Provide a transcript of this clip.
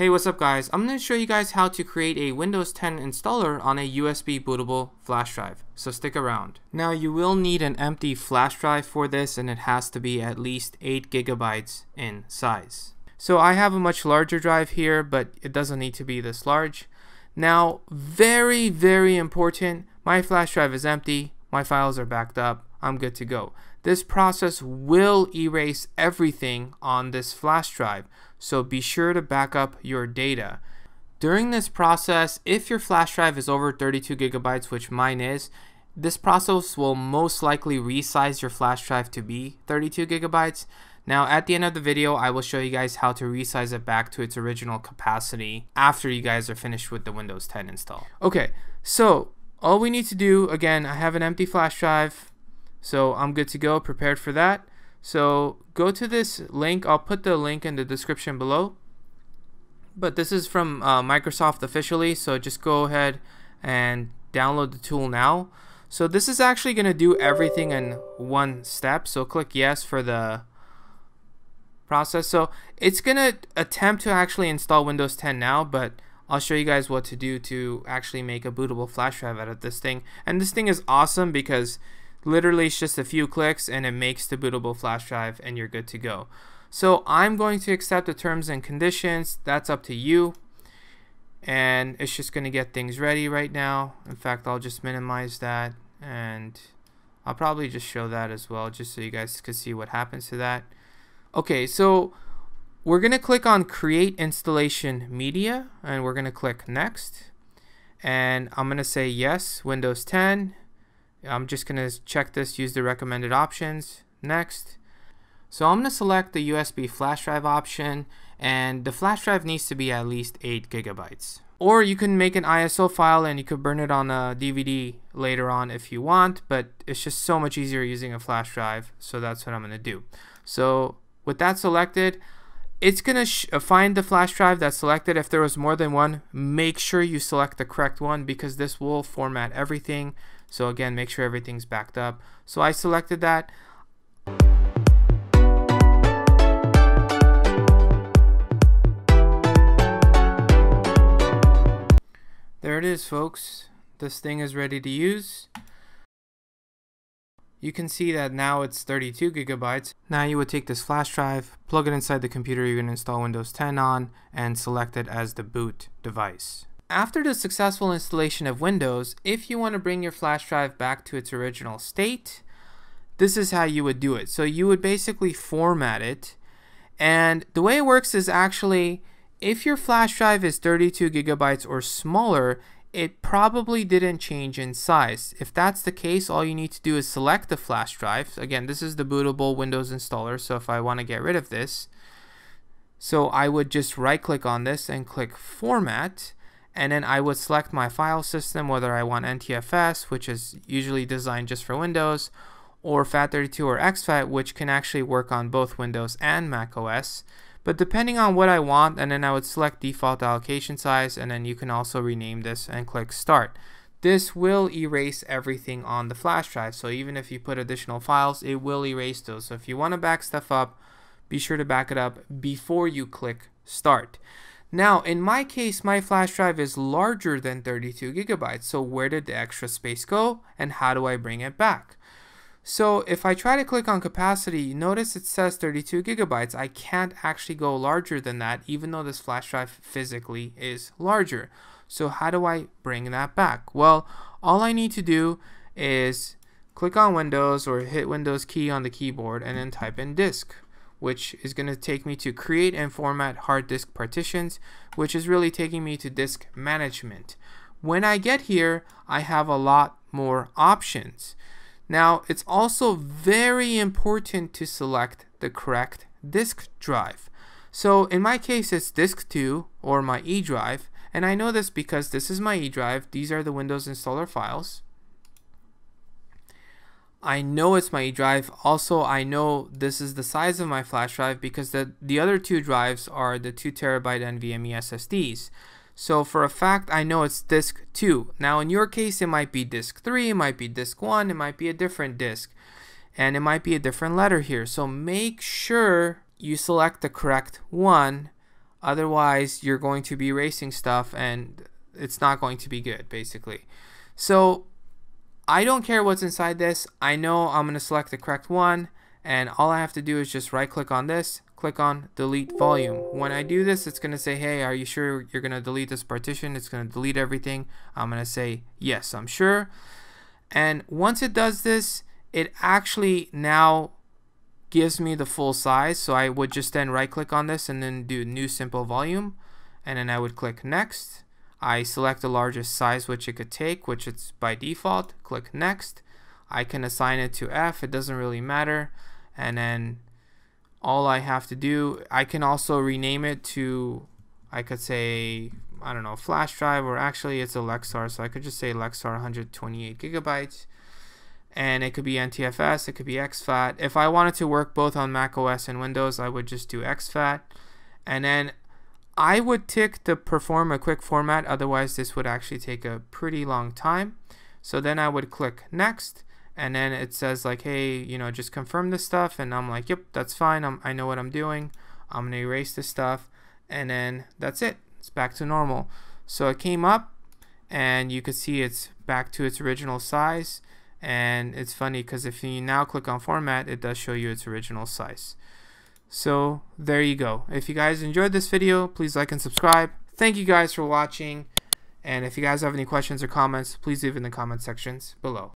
Hey, what's up guys? I'm going to show you guys how to create a Windows 10 installer on a USB bootable flash drive, so stick around. Now you will need an empty flash drive for this and it has to be at least 8 gigabytes in size. So I have a much larger drive here, but it doesn't need to be this large. Now, very, very important, my flash drive is empty, my files are backed up, I'm good to go. This process will erase everything on this flash drive, so be sure to back up your data. During this process, if your flash drive is over 32 gigabytes, which mine is, this process will most likely resize your flash drive to be 32 gigabytes. Now at the end of the video, I will show you guys how to resize it back to its original capacity after you guys are finished with the Windows 10 install. Okay, so all we need to do, again, I have an empty flash drive, so I'm good to go, prepared for that. So go to this link. I'll put the link in the description below. But this is from uh, Microsoft officially, so just go ahead and download the tool now. So this is actually going to do everything in one step. So click yes for the process. So it's going to attempt to actually install Windows 10 now, but I'll show you guys what to do to actually make a bootable flash drive out of this thing. And this thing is awesome because Literally, it's just a few clicks and it makes the bootable flash drive and you're good to go. So I'm going to accept the terms and conditions. That's up to you. And it's just going to get things ready right now. In fact, I'll just minimize that and I'll probably just show that as well just so you guys can see what happens to that. Okay, so we're going to click on create installation media and we're going to click next and I'm going to say yes Windows 10 I'm just going to check this, use the recommended options. Next. So I'm going to select the USB flash drive option and the flash drive needs to be at least 8 gigabytes. Or you can make an ISO file and you could burn it on a DVD later on if you want, but it's just so much easier using a flash drive, so that's what I'm going to do. So with that selected, it's going to uh, find the flash drive that's selected. If there was more than one, make sure you select the correct one because this will format everything. So again, make sure everything's backed up. So I selected that. There it is, folks. This thing is ready to use. You can see that now it's 32 gigabytes. Now you would take this flash drive, plug it inside the computer you're going to install Windows 10 on, and select it as the boot device. After the successful installation of Windows, if you want to bring your flash drive back to its original state, this is how you would do it. So you would basically format it. And the way it works is actually, if your flash drive is 32 gigabytes or smaller, it probably didn't change in size. If that's the case, all you need to do is select the flash drive. Again, this is the bootable Windows installer, so if I want to get rid of this, so I would just right click on this and click format and then I would select my file system whether I want NTFS which is usually designed just for Windows or FAT32 or exFAT which can actually work on both Windows and Mac OS but depending on what I want and then I would select default allocation size and then you can also rename this and click start. This will erase everything on the flash drive so even if you put additional files it will erase those. So if you want to back stuff up be sure to back it up before you click start now, in my case, my flash drive is larger than 32 gigabytes. So where did the extra space go and how do I bring it back? So if I try to click on capacity, notice it says 32 gigabytes. I can't actually go larger than that, even though this flash drive physically is larger. So how do I bring that back? Well, all I need to do is click on Windows or hit Windows key on the keyboard and then type in disk which is going to take me to create and format hard disk partitions, which is really taking me to disk management. When I get here, I have a lot more options. Now, it's also very important to select the correct disk drive. So in my case, it's disk 2 or my E drive. And I know this because this is my E drive. These are the Windows installer files. I know it's my drive. Also, I know this is the size of my flash drive because the, the other two drives are the 2 terabyte NVMe SSDs. So for a fact, I know it's disk 2. Now in your case, it might be disk 3, it might be disk 1, it might be a different disk. And it might be a different letter here. So make sure you select the correct one Otherwise, you're going to be erasing stuff and it's not going to be good, basically. So I don't care what's inside this. I know I'm going to select the correct one and all I have to do is just right click on this, click on delete volume. When I do this, it's going to say, hey, are you sure you're going to delete this partition? It's going to delete everything. I'm going to say, yes, I'm sure. And once it does this, it actually now gives me the full size. So I would just then right click on this and then do new simple volume. And then I would click next. I select the largest size which it could take, which it's by default. Click next. I can assign it to F. It doesn't really matter. And then all I have to do, I can also rename it to, I could say, I don't know, flash drive, or actually it's a Lexar, so I could just say Lexar 128 gigabytes and it could be NTFS, it could be exFAT. If I wanted to work both on Mac OS and Windows, I would just do exFAT. And then I would tick to perform a quick format, otherwise this would actually take a pretty long time. So then I would click next, and then it says like, hey, you know, just confirm this stuff, and I'm like, yep, that's fine, I'm, I know what I'm doing. I'm gonna erase this stuff, and then that's it. It's back to normal. So it came up, and you can see it's back to its original size and it's funny because if you now click on format it does show you its original size so there you go. If you guys enjoyed this video please like and subscribe. Thank you guys for watching. And if you guys have any questions or comments please leave in the comment sections below